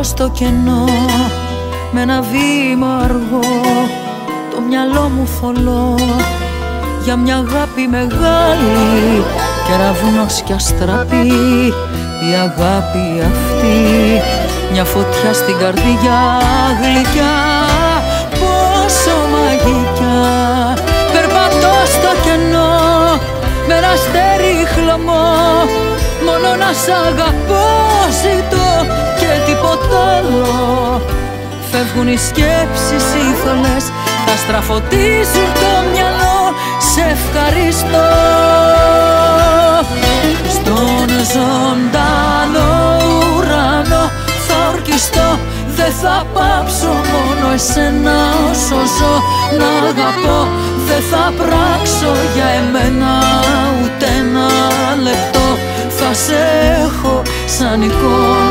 στο κενό. Με ένα βήμα αργό το μυαλό μου θολό. Για μια αγάπη μεγάλη κεραυνός κι αστραπή. Η αγάπη αυτή μια φωτιά στην καρδιά. Γλυκιά πόσο μαγικιά περπατώ στο κενό με ένα αστέρι χλωμό. Μόνο να σ' αγαπώ ζητώ και τίποτα άλλο. Φεύγουν οι σκέψεις οι θολές τα στραφωτίζουν το μυαλό. Σε ευχαριστώ. Στον ζωντανό ουρανό θα ορκιστώ. Δεν θα πάψω μόνο εσένα όσο ζω. Να αγαπώ δεν θα πράξω για εμένα ούτε ένα λεπτό. Θα σε έχω σαν εικόνα, σαν Θεό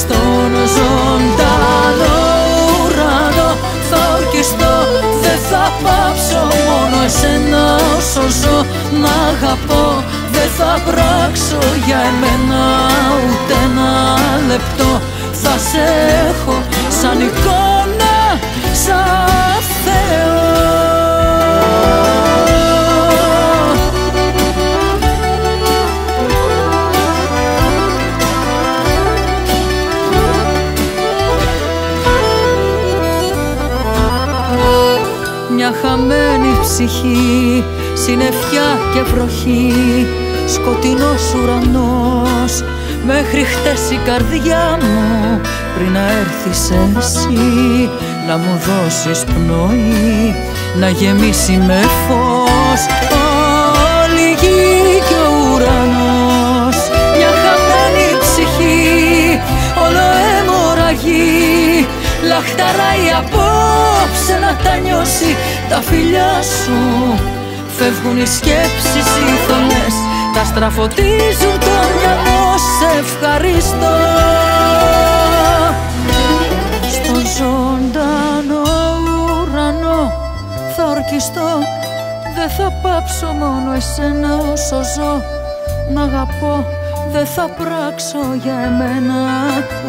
στον ζωντανό ουρανό θα ορκιστώ δεν θα πάψω μόνο εσένα όσο ζω να αγαπώ δεν θα πράξω για εμένα ούτε ένα λεπτό θα σε έχω σαν εικόνα, Μια χαμένη ψυχή, συννεφιά και βροχή Σκοτεινός ουρανός, μέχρι χτες η καρδιά μου Πριν να έρθεις εσύ, να μου δώσεις πνοή Να γεμίσει με φως Λαχταράει απόψε να τα νιώσει τα φιλιά σου. Φεύγουν οι σκέψεις οι θολές Τα στραφωτίζουν το μυαλό Σε ευχαριστώ Στον ζωντανό ουρανό Θα ορκιστώ Δεν θα πάψω μόνο εσένα όσο ζω. Να αγαπώ δεν θα πράξω για εμένα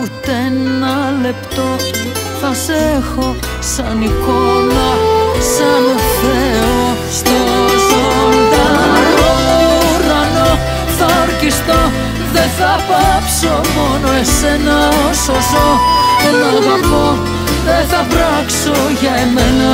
ούτε ένα λεπτό Θα σε έχω σαν εικόνα, σαν Θεό Στο ζωντανό ουρανό. Θα ορκιστώ Δεν θα πάψω μόνο εσένα όσο ζω. Να αγαπώ δεν θα πράξω για εμένα